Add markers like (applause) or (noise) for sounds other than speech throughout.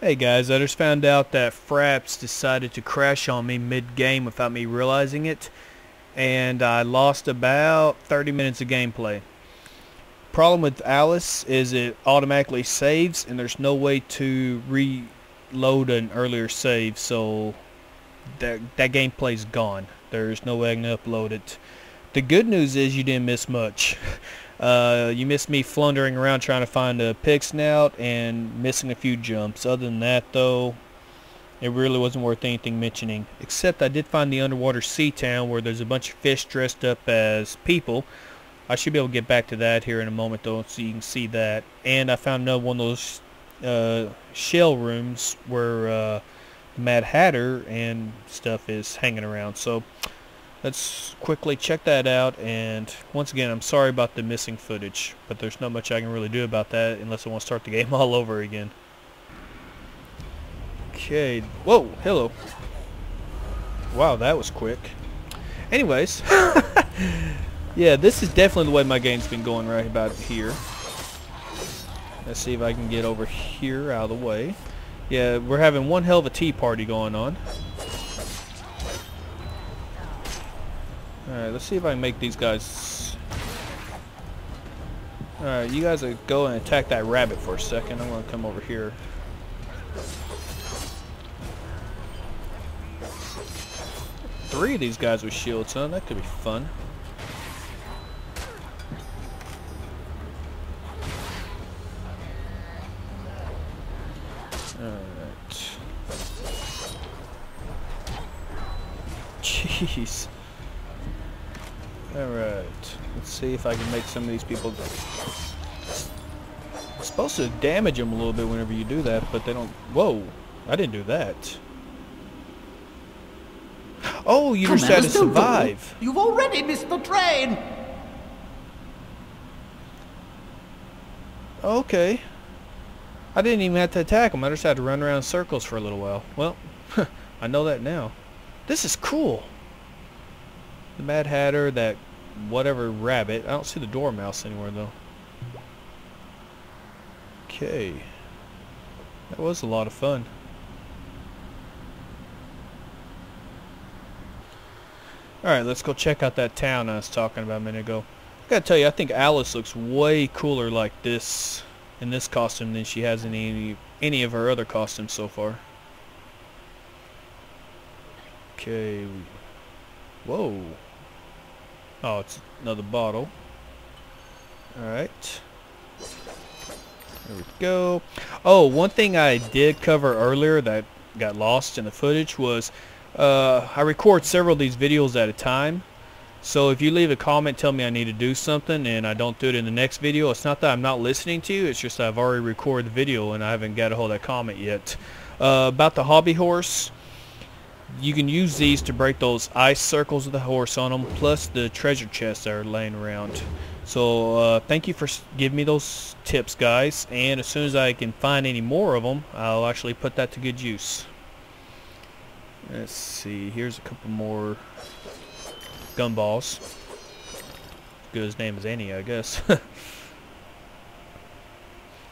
Hey guys, I just found out that Fraps decided to crash on me mid-game without me realizing it, and I lost about 30 minutes of gameplay. Problem with Alice is it automatically saves, and there's no way to reload an earlier save, so that, that gameplay's gone. There's no way I can upload it. The good news is you didn't miss much. (laughs) Uh, you missed me floundering around trying to find a pig snout and missing a few jumps. Other than that, though, it really wasn't worth anything mentioning. Except I did find the underwater sea town where there's a bunch of fish dressed up as people. I should be able to get back to that here in a moment, though, so you can see that. And I found another one of those uh, shell rooms where uh, Mad Hatter and stuff is hanging around. So let's quickly check that out and once again I'm sorry about the missing footage but there's not much I can really do about that unless I want to start the (laughs) game all over again. Okay whoa hello. Wow that was quick. Anyways (laughs) yeah this is definitely the way my game's been going right about here. Let's see if I can get over here out of the way. Yeah we're having one hell of a tea party going on Alright, let's see if I can make these guys... Alright, you guys go and attack that rabbit for a second. I'm going to come over here. Three of these guys with shields, huh? That could be fun. Alright. (laughs) Jeez. Alright, let's see if I can make some of these people... It's supposed to damage them a little bit whenever you do that, but they don't... Whoa, I didn't do that. Oh, you just had to survive. You've already missed the train. Okay. I didn't even have to attack them. I just had to run around in circles for a little while. Well, (laughs) I know that now. This is cool. The Mad Hatter, that whatever rabbit. I don't see the dormouse anywhere though. Okay. That was a lot of fun. Alright, let's go check out that town I was talking about a minute ago. I gotta tell you, I think Alice looks way cooler like this in this costume than she has in any, any of her other costumes so far. Okay. Whoa. Oh, it's another bottle. Alright. There we go. Oh, one thing I did cover earlier that got lost in the footage was uh, I record several of these videos at a time. So if you leave a comment tell me I need to do something and I don't do it in the next video, it's not that I'm not listening to you, it's just I've already recorded the video and I haven't got a hold of that comment yet. Uh, about the hobby horse, you can use these to break those ice circles with the horse on them, plus the treasure chests that are laying around. So uh, thank you for giving me those tips, guys. And as soon as I can find any more of them, I'll actually put that to good use. Let's see. Here's a couple more gumballs. Good as name as any, I guess. (laughs)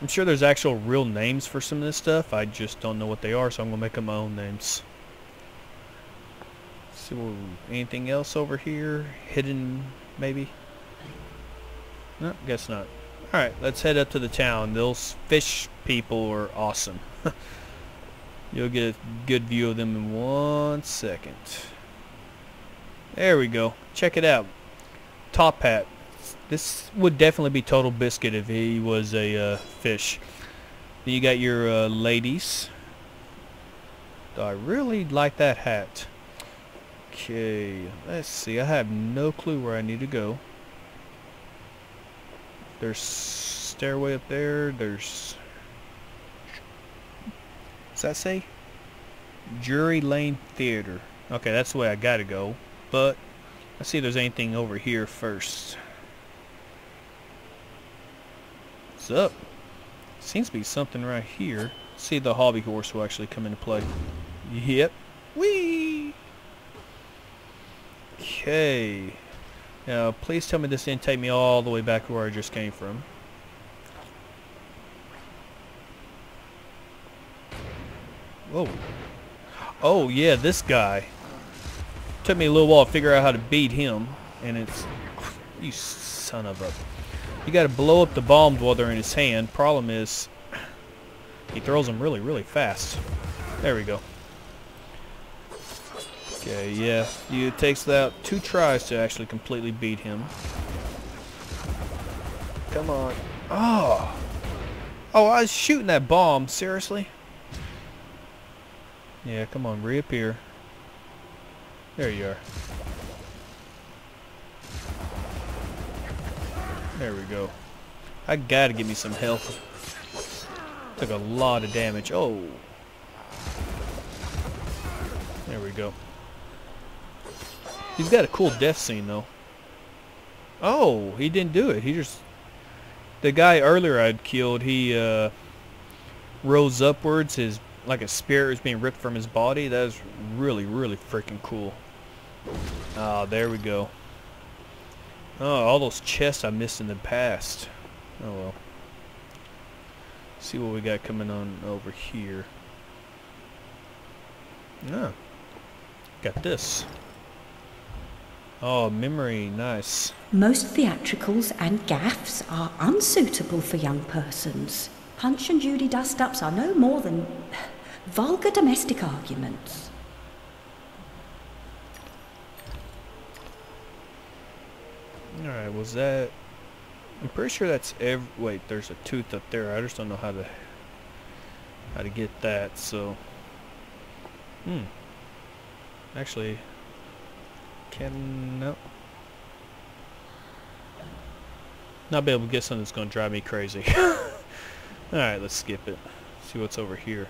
I'm sure there's actual real names for some of this stuff. I just don't know what they are, so I'm going to make them my own names. See anything else over here? Hidden, maybe? No, guess not. Alright, let's head up to the town. Those fish people are awesome. (laughs) You'll get a good view of them in one second. There we go. Check it out. Top Hat. This would definitely be Total Biscuit if he was a uh, fish. You got your uh, ladies. I really like that hat. Okay, let's see. I have no clue where I need to go. There's stairway up there. There's... Does that say? Drury Lane Theater. Okay, that's the way I gotta go. But, let's see if there's anything over here first. What's up? Seems to be something right here. see the hobby horse will actually come into play. Yep. Whee! Okay. Now, please tell me this didn't take me all the way back to where I just came from. Whoa. Oh, yeah, this guy. Took me a little while to figure out how to beat him. And it's... You son of a... You gotta blow up the bombs while they're in his hand. Problem is... He throws them really, really fast. There we go. Okay, yeah. You, it takes about two tries to actually completely beat him. Come on. Oh! Oh, I was shooting that bomb. Seriously? Yeah, come on, reappear. There you are. There we go. I gotta give me some health. Took a lot of damage. Oh. There we go. He's got a cool death scene, though. Oh, he didn't do it. He just... The guy earlier I'd killed, he uh, rose upwards. His like a spirit was being ripped from his body. That was really, really freaking cool. Oh, there we go. Oh, all those chests I missed in the past. Oh well. See what we got coming on over here. Yeah. Got this. Oh, memory, nice. Most theatricals and gaffs are unsuitable for young persons. Punch and Judy dust-ups are no more than vulgar domestic arguments. Alright, was that... I'm pretty sure that's every... Wait, there's a tooth up there. I just don't know how to... How to get that, so... Hmm. Actually... Can... No. Not be able to get something that's going to drive me crazy. (laughs) Alright, let's skip it. See what's over here.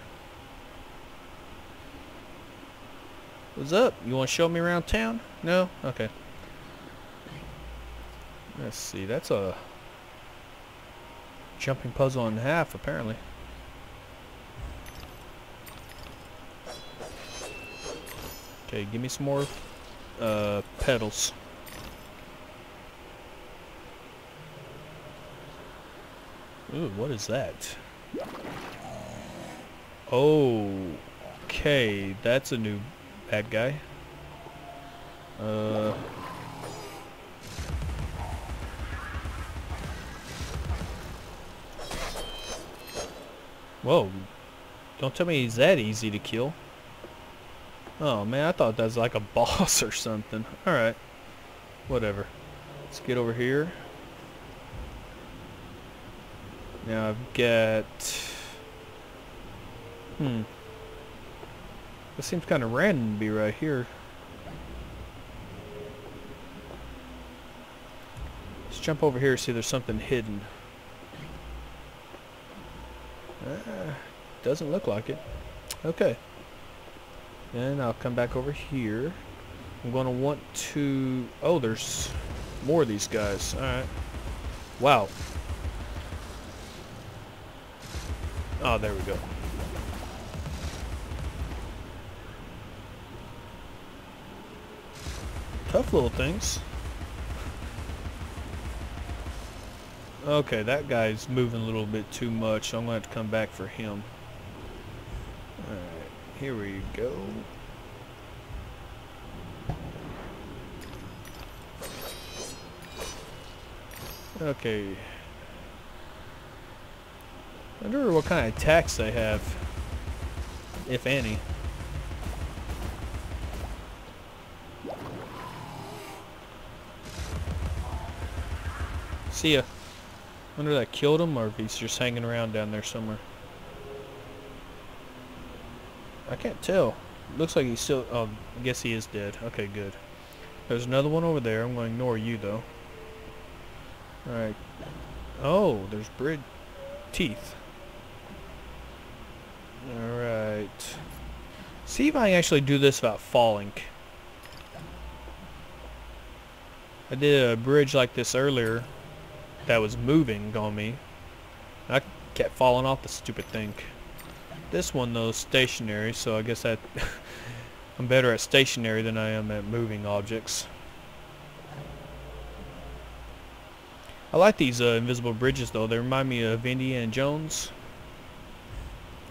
What's up? You want to show me around town? No? Okay. Let's see. That's a jumping puzzle in half, apparently. Okay, give me some more uh, petals. Ooh, what is that? Oh, okay, that's a new bad guy. Uh... Whoa. Don't tell me he's that easy to kill. Oh man, I thought that was like a (laughs) boss or something. Alright. Whatever. Let's get over here. Now I've got... Hmm. This seems kind of random to be right here. Let's jump over here see there's something hidden. Uh, doesn't look like it. Okay. Then I'll come back over here. I'm going to want to... Oh, there's more of these guys. Alright. Wow. Oh, there we go. Tough little things. Okay, that guy's moving a little bit too much. I'm going to have to come back for him. Here we go. Okay. I wonder what kind of attacks they have, if any. See ya. Wonder if that killed him or if he's just hanging around down there somewhere. I can't tell. Looks like he's still... Oh, I guess he is dead. Okay, good. There's another one over there. I'm going to ignore you, though. Alright. Oh, there's bridge teeth. Alright. See if I can actually do this without falling. I did a bridge like this earlier that was moving on me. I kept falling off the stupid thing. This one though is stationary, so I guess that (laughs) I'm better at stationary than I am at moving objects. I like these uh, invisible bridges though. They remind me of Indiana Jones.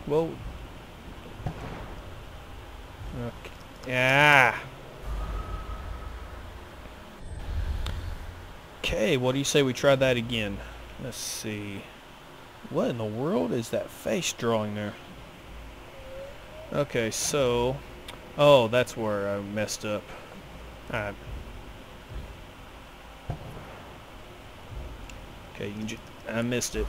Well, Okay. Yeah. Okay, what do you say we try that again? Let's see. What in the world is that face drawing there? Okay, so... Oh, that's where I messed up. Alright. Okay, you can ju I missed it.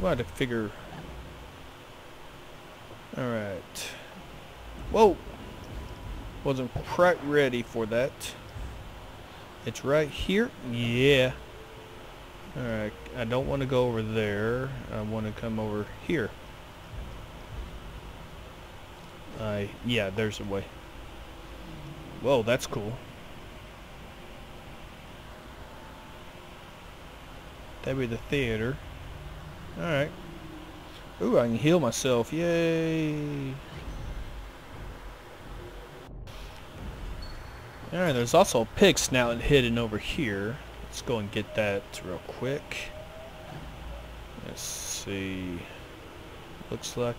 Well, had to figure... Alright. Whoa! Wasn't quite ready for that. It's right here? Yeah. Alright, I don't want to go over there. I want to come over here. I, yeah, there's a way. Whoa, that's cool. That'd be the theater. Alright. Ooh, I can heal myself. Yay! Alright, there's also a pig snout hidden over here. Let's go and get that real quick. Let's see. Looks like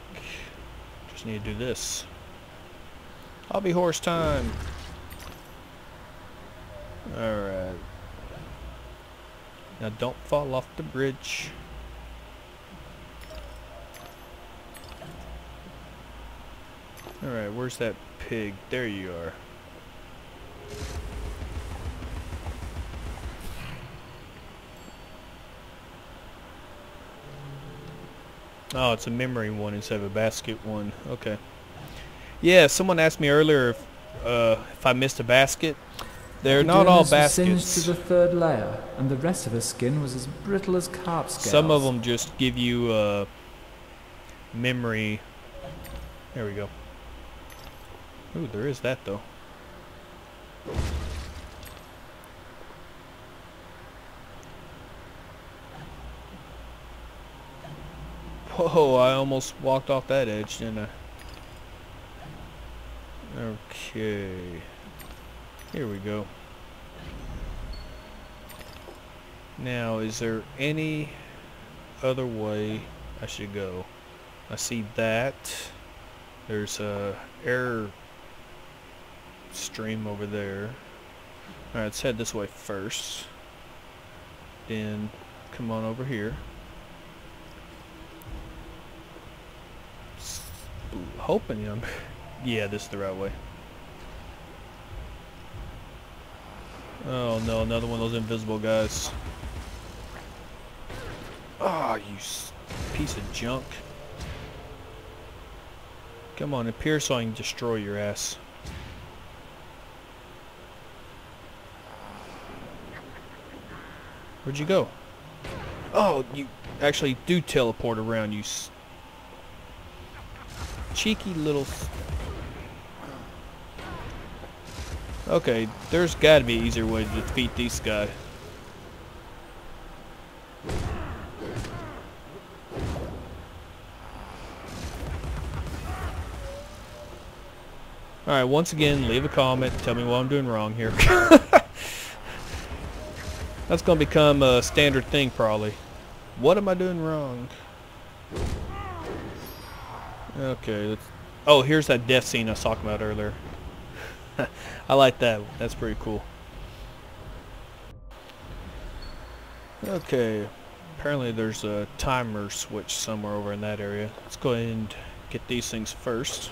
just need to do this. Hobby horse time. Alright. Now don't fall off the bridge. Alright, where's that pig? There you are. Oh, it's a memory one instead of a basket one. Okay. Yeah, someone asked me earlier if, uh, if I missed a basket. They're not all baskets. to the third layer, and the rest of her skin was as brittle as carp scales. Some of them just give you uh, memory. There we go. Ooh, there is that though. Whoa, I almost walked off that edge, didn't I? Okay. Here we go. Now, is there any other way I should go? I see that. There's a air stream over there. Alright, let's head this way first. Then come on over here. Hoping yeah, this is the right way. Oh no, another one of those invisible guys. Ah, oh, you piece of junk. Come on, appear so I can destroy your ass. Where'd you go? Oh, you actually do teleport around, you cheeky little... Okay, there's gotta be an easier way to defeat these guys. Alright, once again, leave a comment. Tell me what I'm doing wrong here. (laughs) That's going to become a standard thing, probably. What am I doing wrong? Okay, let's... Oh, here's that death scene I was talking about earlier. (laughs) I like that. That's pretty cool. Okay. Apparently there's a timer switch somewhere over in that area. Let's go ahead and get these things first.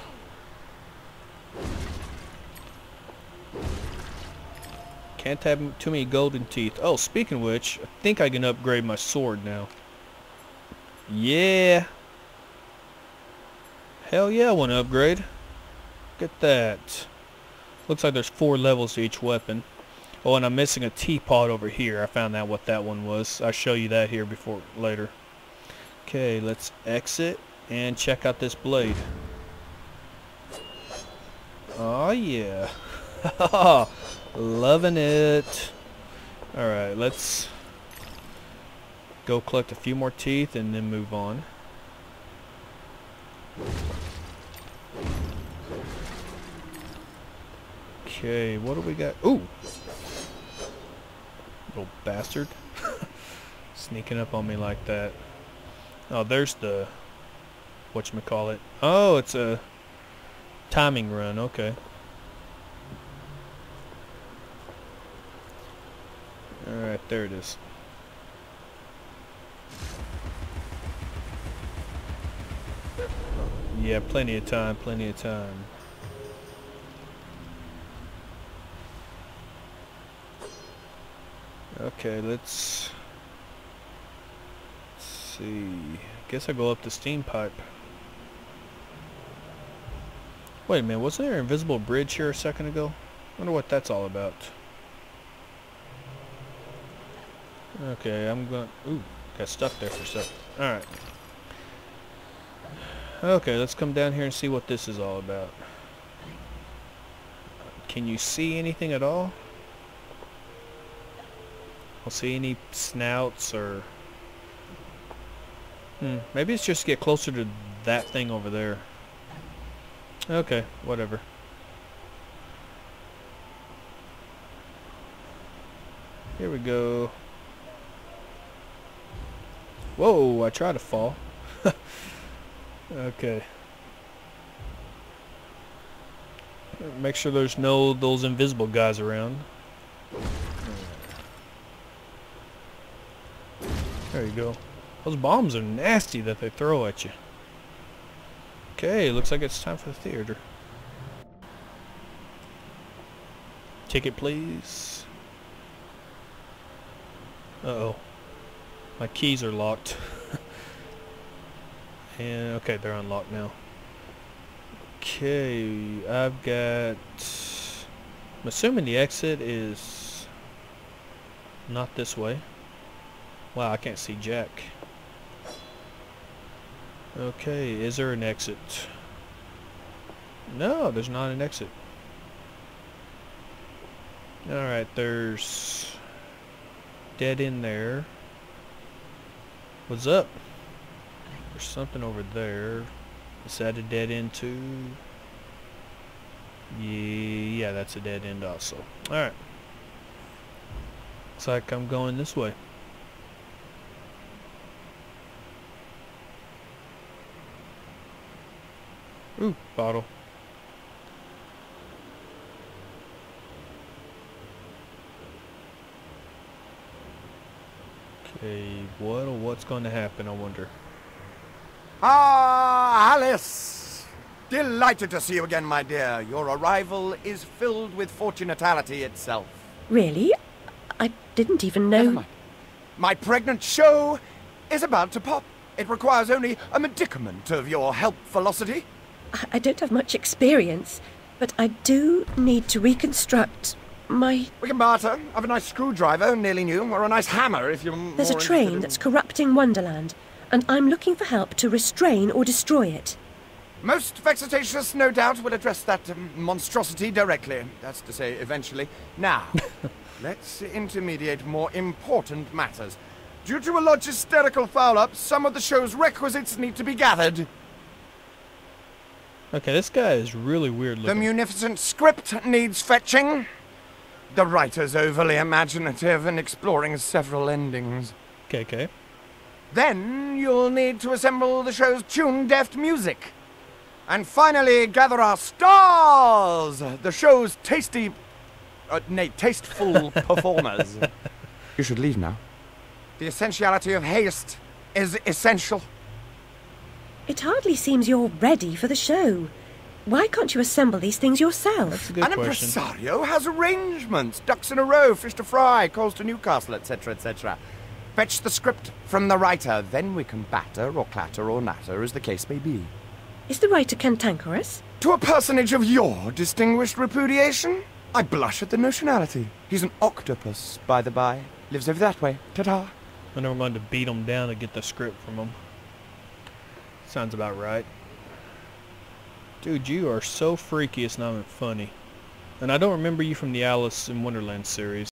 Can't have too many golden teeth. Oh, speaking of which, I think I can upgrade my sword now. Yeah. Hell yeah, I want to upgrade. Look at that. Looks like there's four levels to each weapon. Oh, and I'm missing a teapot over here. I found out what that one was. I'll show you that here before later. Okay, let's exit and check out this blade. Oh yeah. (laughs) Loving it. Alright, let's go collect a few more teeth and then move on. Okay, what do we got? Ooh! Little bastard. (laughs) Sneaking up on me like that. Oh, there's the whatchamacallit. Oh, it's a timing run. Okay. Alright, there it is. Yeah, plenty of time, plenty of time. Okay, let's, let's see. Guess I go up the steam pipe. Wait a minute, wasn't there an invisible bridge here a second ago? I wonder what that's all about. Okay, I'm going... Ooh, got stuck there for a second. Alright. Okay, let's come down here and see what this is all about. Can you see anything at all? See any snouts or... Hmm, maybe it's just get closer to that thing over there. Okay, whatever. Here we go. Whoa, I tried to fall. (laughs) okay. Make sure there's no those invisible guys around. There you go. Those bombs are nasty that they throw at you. Okay, looks like it's time for the theater. Ticket, please. Uh-oh. My keys are locked. (laughs) and, okay, they're unlocked now. Okay, I've got... I'm assuming the exit is not this way. Wow, I can't see Jack. Okay, is there an exit? No, there's not an exit. Alright, there's dead in there. What's up? There's something over there. Is that a dead end too? Yeah, that's a dead end also. Alright. Looks like I'm going this way. Ooh, bottle. Okay, what or what's going to happen, I wonder. Ah, Alice! Delighted to see you again, my dear. Your arrival is filled with fortunatality itself. Really? I didn't even Never know. mind. My pregnant show is about to pop. It requires only a medicament of your help I- I don't have much experience, but I do need to reconstruct my. We can barter. I've a nice screwdriver, nearly new, or a nice hammer if you're There's a train in- that's corrupting Wonderland, and I'm looking for help to restrain or destroy it. Most vexatious, no doubt, will address that um, monstrosity directly. That's to say, eventually. Now, (laughs) let's intermediate more important matters. Due to a logisterical foul-up, some of the show's requisites need to be gathered. Okay, this guy is really weird looking. The munificent script needs fetching. The writer's overly imaginative and exploring several endings. okay, okay. Then you'll need to assemble the show's tune-deft music. And finally, gather our stars! The show's tasty... Uh, nay, tasteful (laughs) performers. (laughs) You should leave now. The essentiality of haste is essential. It hardly seems you're ready for the show. Why can't you assemble these things yourself? That's a good An question. impresario has arrangements. Ducks in a row, fish to fry, calls to Newcastle, etc., etc. Fetch the script from the writer, then we can batter or clatter or natter as the case may be. Is the writer cantankerous? To a personage of your distinguished repudiation, I blush at the notionality. He's an octopus, by the by. Lives over that way. Ta-ta. And then we're going to beat him down to get the script from him. Sounds about right. Dude, you are so freaky it's not even funny. And I don't remember you from the Alice in Wonderland series.